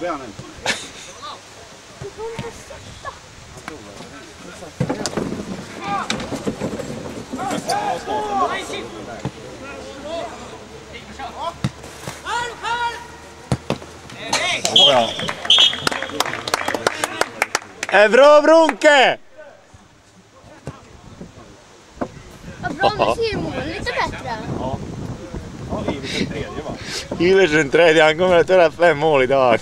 Det är han inte. Bra. Är Bronke! Vad bra nu ser ser målen lite bättre. Ja, Iversen tredje va? Iversen tredje, han kommer att göra fem mål idag.